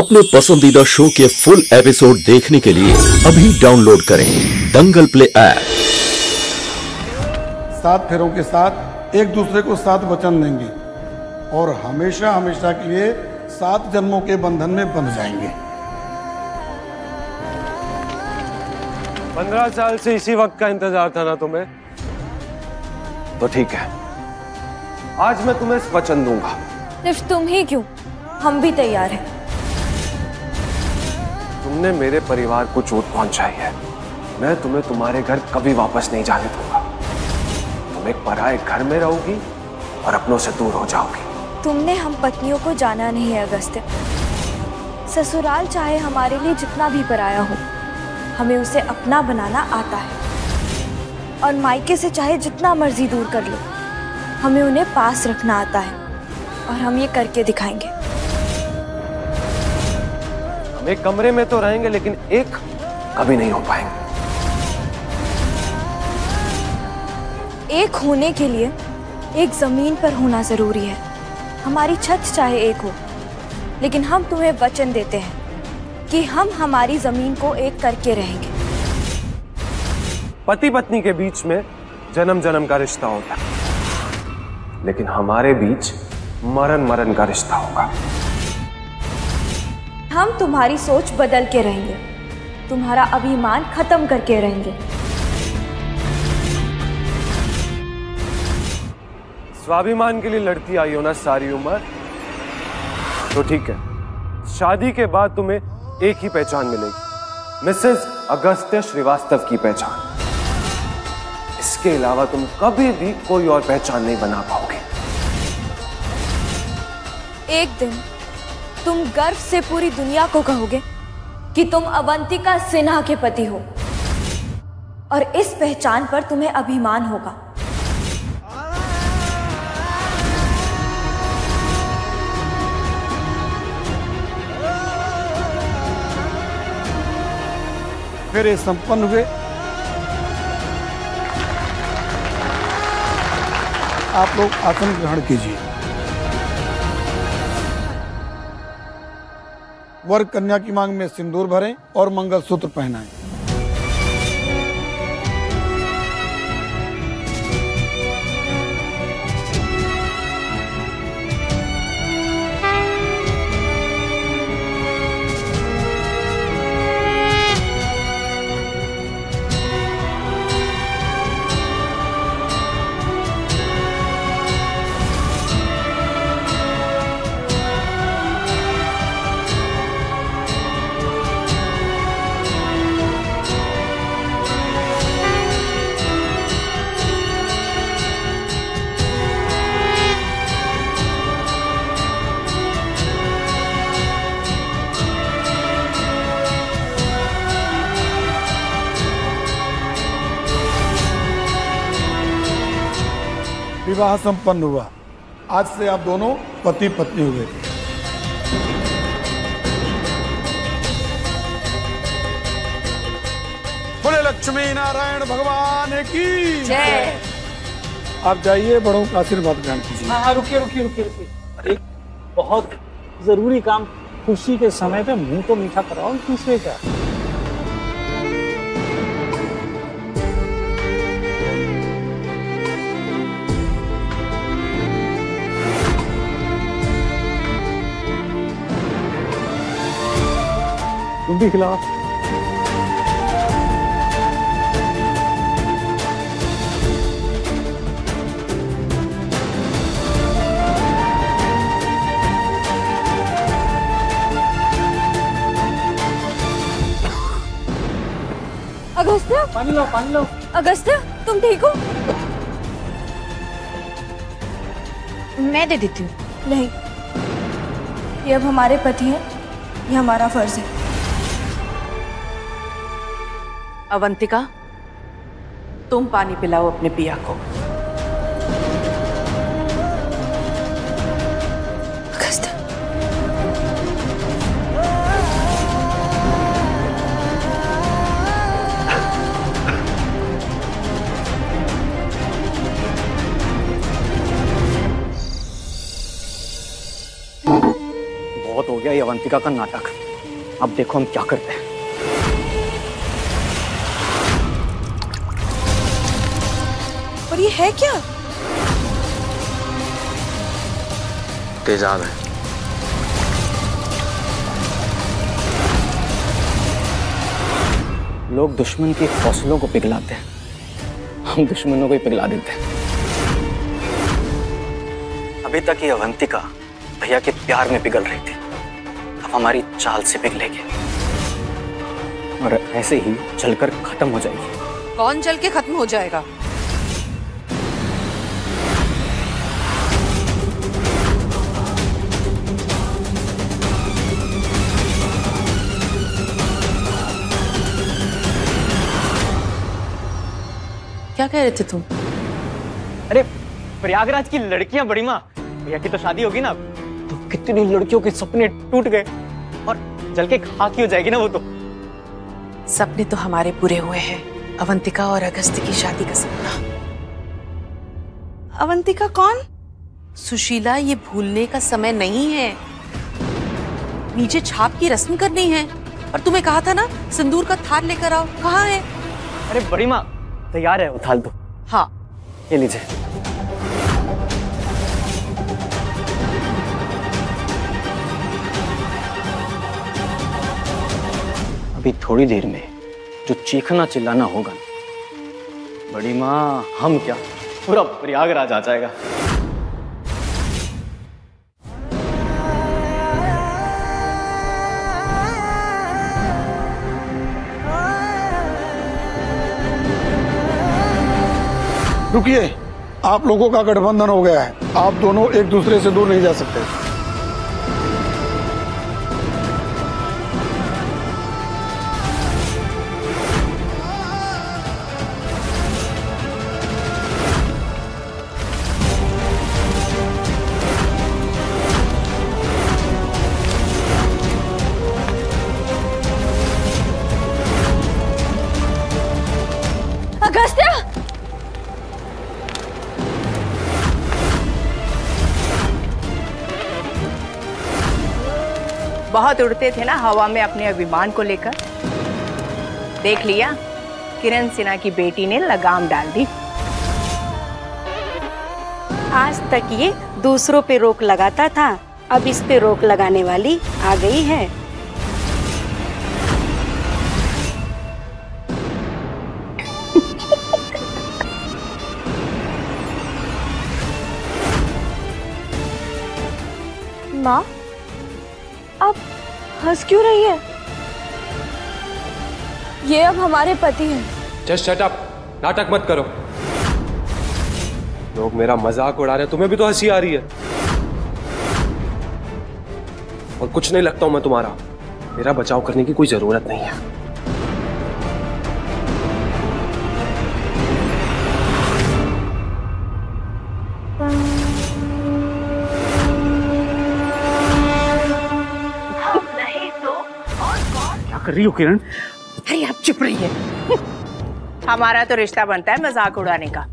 अपने पसंदीदा शो के फुल एपिसोड देखने के लिए अभी डाउनलोड करें दंगल प्ले ऐप। सात फेरों के साथ एक दूसरे को सात वचन देंगे और हमेशा हमेशा के लिए सात जन्मों के बंधन में बंध जाएँगे। पंद्रह साल से इसी वक्त का इंतज़ार था ना तुम्हें? तो ठीक है। आज मैं तुम्हें वचन दूँगा। सिर्फ़ तुम ही क्यों? हम भी तैयार हैं। तुमने मेरे परिवार को चोट पहुंचाई है। मैं तुम्हें तुम्हारे घर कभी वापस नहीं जाने दूँगा। तुम एक पराए घर में रहोगी और अपनों से दूर हो जाओगी। तुमने हम पत्नियों को जाना नहीं है, अगस्त्य। ससुराल चाहे हमारे लिए जितना भी पराया हो, हमें उसे अपना बनाना आता है। और मायके से चाहे जितना मर्ज़ी दूर कर लो, हमें उन्हें पास रखना आता है और हम ये करके दिखाएँगे। एक कमरे में तो रहेंगे लेकिन एक कभी नहीं हो पाएँगे। एक होने के लिए एक ज़मीन पर होना ज़रूरी है। हमारी छत चाहे एक हो लेकिन हम तुम्हें वचन देते हैं कि हम हमारी ज़मीन को एक करके रहेंगे। पति पत्नी के बीच में जन्म जन्म का रिश्ता होता है लेकिन हमारे बीच मरण मरण का रिश्ता होगा। हम तुम्हारी सोच बदल के रहेंगे। तुम्हारा अभिमान खत्म करके रहेंगे। स्वाभिमान के लिए लड़ती आई हो ना सारी उम्र? तो ठीक है। शादी के बाद तुम्हें एक ही पहचान मिलेगी। मिसेस अगस्त्य श्रीवास्तव की पहचान। इसके अलावा तुम कभी भी कोई और पहचान नहीं बना पाओगे। एक दिन तुम गर्व से पूरी दुनिया को कहोगे कि तुम अवंतिका सिन्हा के पति हो। और इस पहचान पर तुम्हें अभिमान होगा। फिर संपन्न हुए। आप लोग आसन ग्रहण कीजिए। वर कन्या की मांग में सिंदूर भरें और मंगलसूत्र पहनाएँ। विवाह संपन्न हुआ। आज से आप दोनों पति पत्नी हुए। बोले लक्ष्मी नारायण भगवान की जय। आप जाइए बड़ों का आशीर्वाद ग्रहण कीजिए। हाँ हाँ रुकिए रुकिए रुकिए रुकिए। एक बहुत ज़रूरी काम। खुशी के समय पे मुँह तो मीठा कराओ दूसरे का। तुम भी खिलाओ अगस्त्य? पानी लो पानी लो। अगस्त्य तुम ठीक हो? मैं दे देती हूँ। नहीं। ये अब हमारे पति हैं ये हमारा फ़र्ज़ है। अवंतिका, तुम पानी पिलाओ अपने पिया को। बहुत हो गया ये अवंतिका का नाटक। अब देखो हम क्या करते हैं। और ये है क्या? तेजाब है। लोग दुश्मन के हौसलों को पिघलाते हैं। हम दुश्मनों को ही पिघला देते हैं। अभी तक ये अवंतिका भैया के प्यार में पिघल रही थी। अब हमारी चाल से पिघलेगी। और ऐसे ही जलकर खत्म हो जाएगी। कौन जल के खत्म हो जाएगा? क्या कह रहे थे तुम? अरे प्रयागराज की लड़कियाँ बड़ी माँ। भैया की तो शादी होगी ना तो कितनी लड़कियों के सपने टूट गए। और जल के खाक ही हो जाएगी ना वो तो। सपने तो हमारे पूरे हुए हैं। अवंतिका और अगस्त की शादी का सपना। अवंतिका कौन? सुशीला ये भूलने का समय नहीं है। नीचे छाप की रस्म करनी है। और तुम्हें कहा था ना सिंदूर का थार लेकर आओ। कहाँ है? अरे बड़ी माँ तैयार है उथाल दो। हाँ। ये लीजिए। अभी थोड़ी देर में जो चीखना चिल्लाना होगा ना बड़ी माँ हम क्या? पूरा प्रयागराज आ जाएगा। रुकिए। आप लोगों का गठबंधन हो गया है। आप दोनों एक दूसरे से दूर नहीं जा सकते। बहुत उड़ते थे ना हवा में अपने अभिमान को लेकर। देख लिया, किरण सिन्हा की बेटी ने लगाम डाल दी। आज तक ये दूसरों पे रोक लगाता था, अब इस पे रोक लगाने वाली आ गई है। माँ हंस क्यों रही है? ये अब हमारे पति हैं। जस्ट शट अप नाटक मत करो। लोग मेरा मज़ाक उड़ा रहे हैं, तुम्हें भी तो हँसी आ रही है। और कुछ नहीं लगता हूँ मैं तुम्हारा। मेरा बचाव करने की कोई ज़रूरत नहीं है। कर रही हो, किरण? अरे, आप चुप रही है हमारा तो रिश्ता बनता है मज़ाक उड़ाने का।